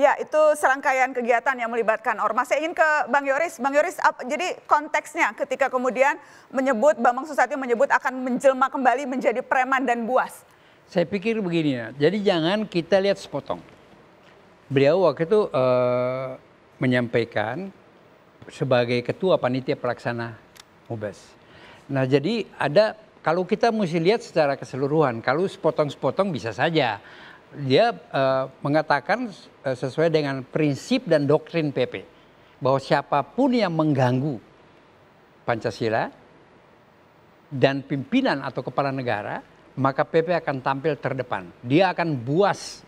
Ya, itu serangkaian kegiatan yang melibatkan ormas. Saya ingin ke Bang Yoris. Bang Yoris, ap, jadi konteksnya ketika kemudian menyebut, Bambang Susatyo menyebut akan menjelma kembali menjadi preman dan buas. Saya pikir begini ya, jadi jangan kita lihat sepotong. Beliau waktu itu uh, menyampaikan sebagai ketua panitia pelaksana MUBES. Nah jadi ada, kalau kita mesti lihat secara keseluruhan, kalau sepotong-sepotong bisa saja dia uh, mengatakan uh, sesuai dengan prinsip dan doktrin PP bahwa siapa pun yang mengganggu Pancasila dan pimpinan atau kepala negara maka PP akan tampil terdepan. Dia akan buas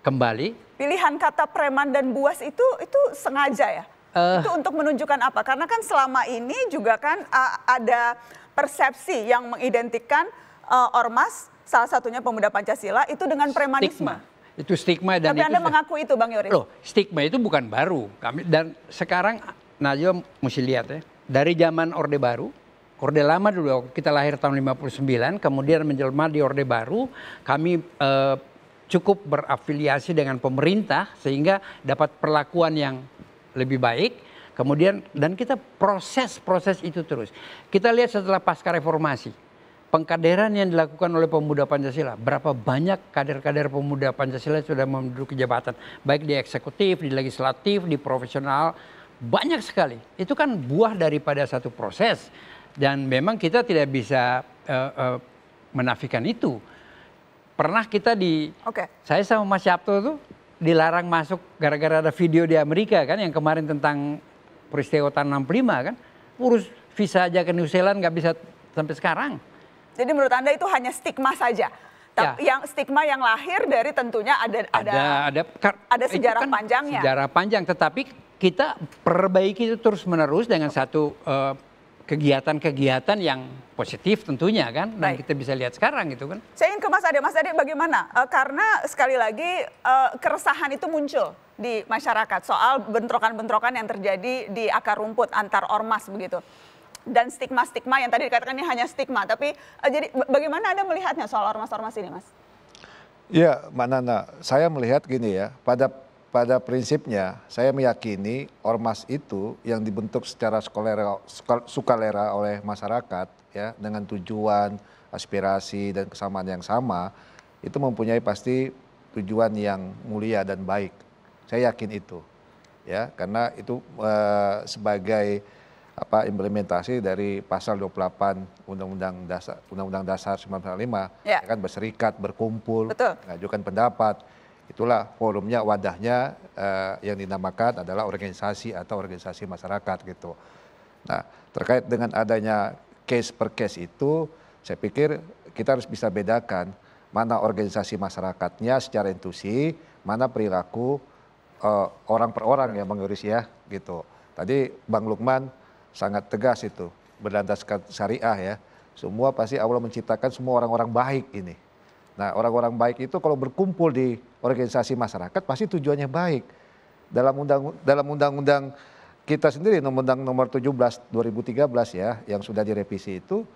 kembali. Pilihan kata preman dan buas itu itu sengaja ya? Uh, itu untuk menunjukkan apa? Karena kan selama ini juga kan uh, ada persepsi yang mengidentikan uh, ormas salah satunya pemuda Pancasila itu dengan premanisme. Stigma. Itu stigma dan Tapi itu Anda mengaku itu Bang Yoris. Loh, stigma itu bukan baru. Kami dan sekarang Najwa mesti lihat ya. Dari zaman Orde Baru, Orde Lama dulu kita lahir tahun 59, kemudian menjelma di Orde Baru, kami eh, cukup berafiliasi dengan pemerintah sehingga dapat perlakuan yang lebih baik. Kemudian dan kita proses-proses itu terus. Kita lihat setelah pasca reformasi pengkaderan yang dilakukan oleh pemuda Pancasila. Berapa banyak kader-kader pemuda Pancasila sudah menduduki jabatan. Baik di eksekutif, di legislatif, di profesional. Banyak sekali. Itu kan buah daripada satu proses. Dan memang kita tidak bisa uh, uh, menafikan itu. Pernah kita di... Okay. Saya sama Mas Yapto tuh dilarang masuk gara-gara ada video di Amerika kan yang kemarin tentang peristiwa tahun 65 kan. Urus visa aja ke New Zealand nggak bisa sampai sekarang jadi menurut Anda itu hanya stigma saja. Tapi ya. yang stigma yang lahir dari tentunya ada ada ada, ada, ada sejarah kan panjangnya. Sejarah panjang, tetapi kita perbaiki itu terus menerus dengan satu uh, kegiatan-kegiatan yang positif tentunya kan dan Baik. kita bisa lihat sekarang gitu kan. Saya ingin ke Mas Ade, Mas Ade bagaimana? Uh, karena sekali lagi uh, keresahan itu muncul di masyarakat soal bentrokan-bentrokan yang terjadi di akar rumput antar ormas begitu dan stigma-stigma yang tadi dikatakan ini hanya stigma. Tapi uh, jadi bagaimana Anda melihatnya soal ormas-ormas ini, Mas? Ya, Mbak Nana, saya melihat gini ya, pada pada prinsipnya saya meyakini ormas itu yang dibentuk secara skolera, sukalera oleh masyarakat ya dengan tujuan, aspirasi dan kesamaan yang sama itu mempunyai pasti tujuan yang mulia dan baik. Saya yakin itu. Ya, karena itu uh, sebagai apa implementasi dari pasal 28 Undang-Undang Dasar Undang-Undang Dasar 1945 ya. ya kan berserikat, berkumpul, mengajukan pendapat. Itulah forumnya, wadahnya uh, yang dinamakan adalah organisasi atau organisasi masyarakat gitu. Nah, terkait dengan adanya case per case itu, saya pikir kita harus bisa bedakan mana organisasi masyarakatnya secara intuisi, mana perilaku uh, orang per orang ya Bang Yoris ya gitu. Tadi Bang Lukman sangat tegas itu berlandaskan syariah ya. Semua pasti Allah menciptakan semua orang-orang baik ini. Nah orang-orang baik itu kalau berkumpul di organisasi masyarakat pasti tujuannya baik. Dalam undang dalam undang-undang kita sendiri undang nomor 17 2013 ya yang sudah direvisi itu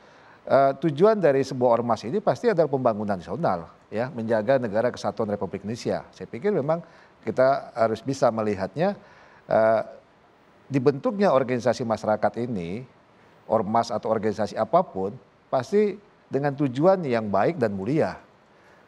uh, tujuan dari sebuah ormas ini pasti adalah pembangunan nasional ya menjaga negara kesatuan Republik Indonesia. Saya pikir memang kita harus bisa melihatnya uh, dibentuknya organisasi masyarakat ini, ormas atau organisasi apa pun, pasti dengan tujuan yang baik dan mulia.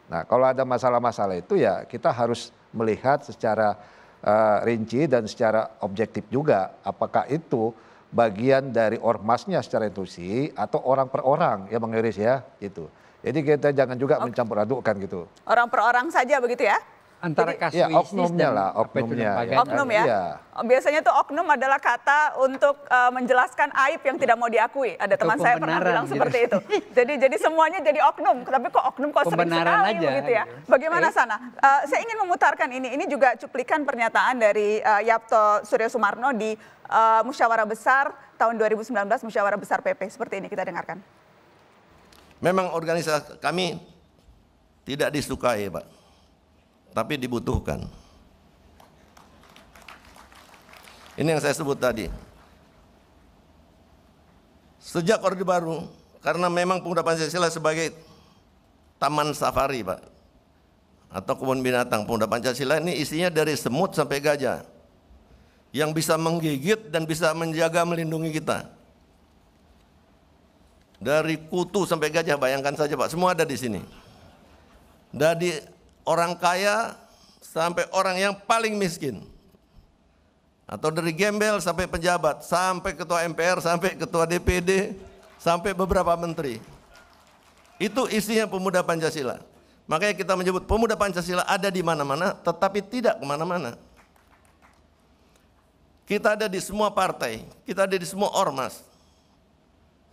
Nah, kalau ada masalah-masalah itu ya kita harus melihat secara uh, rinci dan secara objektif juga apakah itu bagian dari ormasnya secara institusi atau orang per orang ya Bang Iris ya itu. Jadi kita jangan juga mencampur adukkan gitu. Orang per orang saja begitu ya? Antara Jadi, kasuistis ya, oknumnya lah, oknumnya. Ya. Oknum ya. ya. Biasanya tuh oknum adalah kata untuk uh, menjelaskan aib yang tidak mau diakui. Ada Atau teman saya pernah bilang gitu. seperti itu. jadi jadi semuanya jadi oknum, tapi kok oknum kok sering sekali aja, begitu ya. Gitu. Bagaimana okay. sana? Uh, saya ingin memutarkan ini. Ini juga cuplikan pernyataan dari uh, Yapto Surya Sumarno di uh, Musyawarah Besar tahun 2019 Musyawarah Besar PP. Seperti ini kita dengarkan. Memang organisasi kami tidak disukai, Pak tapi dibutuhkan. Ini yang saya sebut tadi. Sejak Orde Baru, karena memang pemuda Pancasila sebagai taman safari, Pak. atau kebun binatang pemuda Pancasila ini isinya dari semut sampai gajah yang bisa menggigit dan bisa menjaga melindungi kita. Dari kutu sampai gajah bayangkan saja Pak, semua ada di sini. Dari orang kaya sampai orang yang paling miskin. Atau dari gembel sampai pejabat, sampai ketua MPR, sampai ketua DPD, sampai beberapa menteri. Itu isinya pemuda Pancasila. Makanya kita menyebut pemuda Pancasila ada di mana-mana, tetapi tidak ke mana-mana. Kita ada di semua partai, kita ada di semua ormas.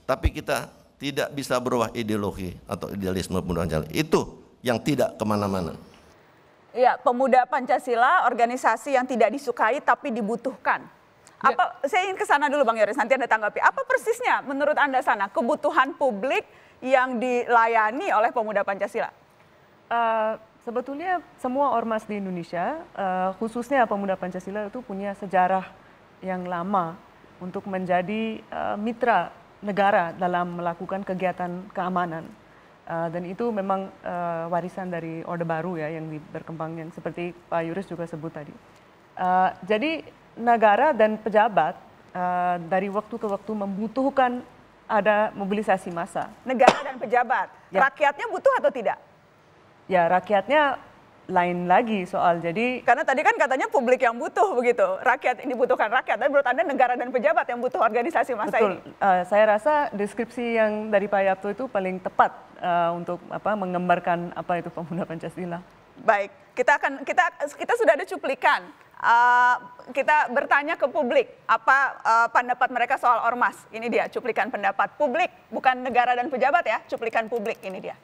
Tapi kita tidak bisa berubah ideologi atau idealisme pemuda Pancasila. Itu yang tidak ke mana-mana. Ya, pemuda Pancasila organisasi yang tidak disukai tapi dibutuhkan. Ya. Apa ya. saya ingin ke sana dulu Bang Yoris, nanti Anda tanggapi. Apa persisnya menurut Anda sana kebutuhan publik yang dilayani oleh pemuda Pancasila? Uh, sebetulnya semua ormas di Indonesia, uh, khususnya pemuda Pancasila itu punya sejarah yang lama untuk menjadi uh, mitra negara dalam melakukan kegiatan keamanan Uh, dan itu memang uh, warisan dari Orde Baru ya yang berkembang yang seperti Pak Yuris juga sebut tadi. Uh, jadi negara dan pejabat uh, dari waktu ke waktu membutuhkan ada mobilisasi massa. Negara dan pejabat, ya. rakyatnya butuh atau tidak? Ya rakyatnya lain lagi soal jadi karena tadi kan katanya publik yang butuh begitu. Rakyat ini dibutuhkan rakyat. Tapi menurut anda negara dan pejabat yang butuh organisasi masa Betul. ini? Uh, saya rasa deskripsi yang dari Pak Yapto itu paling tepat uh, untuk apa menggambarkan apa itu pemuda Pancasila. Baik kita akan kita kita sudah ada cuplikan. Uh, kita bertanya ke publik apa uh, pendapat mereka soal ormas? Ini dia cuplikan pendapat publik. Bukan negara dan pejabat ya cuplikan publik. Ini dia.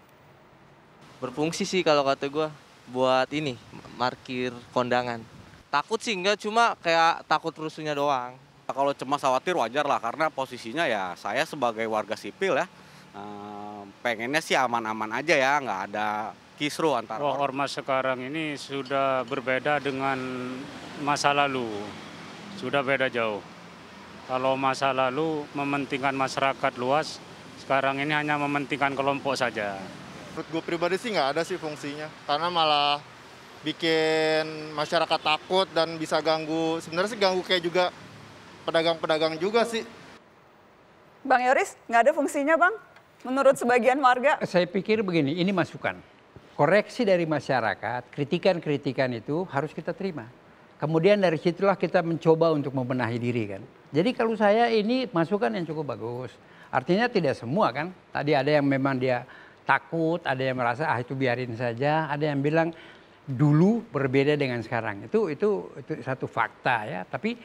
Berfungsi sih kalau kata gue buat ini markir kondangan. Takut sih enggak. Cuma kayak takut rusuhnya doang. Kalau cemas khawatir wajar lah. Karena posisinya ya saya sebagai warga sipil ya pengennya sih aman-aman aja ya. Nggak ada kisru antara oh, ormas sekarang ini sudah berbeda dengan masa lalu. Sudah beda jauh. Kalau masa lalu mementingkan masyarakat luas sekarang ini hanya mementingkan kelompok saja Menurut gue pribadi sih nggak ada sih fungsinya, karena malah bikin masyarakat takut dan bisa ganggu, sebenarnya sih ganggu kayak juga pedagang-pedagang juga sih. Bang Yoris, nggak ada fungsinya bang? Menurut sebagian warga? Saya pikir begini, ini masukan. Koreksi dari masyarakat, kritikan-kritikan itu harus kita terima. Kemudian dari situlah kita mencoba untuk membenahi diri kan. Jadi kalau saya ini masukan yang cukup bagus. Artinya tidak semua kan. Tadi ada yang memang dia takut, ada yang merasa ah itu biarin saja, ada yang bilang dulu berbeda dengan sekarang. Itu itu itu satu fakta ya. Tapi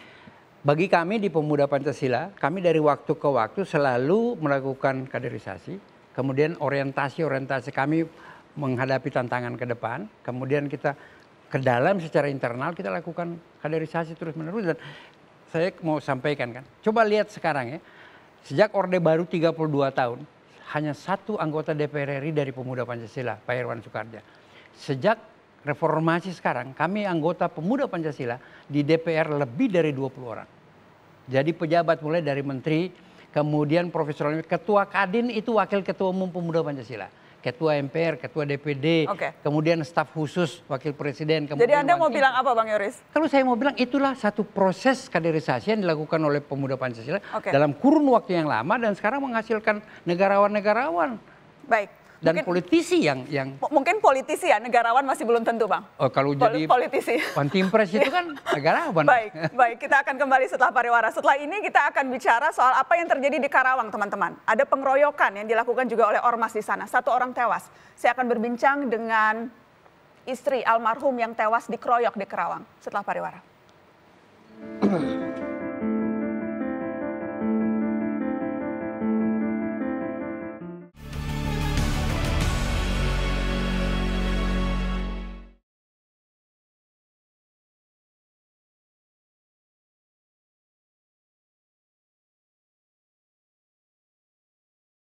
bagi kami di Pemuda Pancasila, kami dari waktu ke waktu selalu melakukan kaderisasi, kemudian orientasi-orientasi kami menghadapi tantangan ke depan, kemudian kita ke dalam secara internal kita lakukan kaderisasi terus-menerus dan saya mau sampaikan kan. Coba lihat sekarang ya. Sejak Orde Baru 32 tahun, hanya satu anggota DPR RI dari pemuda Pancasila, Pak Irwan Soekarja. Sejak reformasi sekarang, kami anggota pemuda Pancasila di DPR lebih dari 20 orang. Jadi pejabat mulai dari menteri, kemudian profesor, ketua Kadin itu wakil ketua umum pemuda Pancasila ketua MPR, ketua DPD, okay. kemudian staf khusus wakil presiden. Jadi Anda mau bilang apa Bang Yoris? Kalau saya mau bilang itulah satu proses kaderisasi yang dilakukan oleh pemuda Pancasila okay. dalam kurun waktu yang lama dan sekarang menghasilkan negarawan-negarawan. Baik dan mungkin, politisi yang yang mungkin politisi ya negarawan masih belum tentu bang. Oh kalau Pol jadi politisi. Pantimpres itu kan negarawan. baik, baik kita akan kembali setelah pariwara. Setelah ini kita akan bicara soal apa yang terjadi di Karawang teman-teman. Ada pengeroyokan yang dilakukan juga oleh ormas di sana. Satu orang tewas. Saya akan berbincang dengan istri almarhum yang tewas dikeroyok di Karawang setelah pariwara.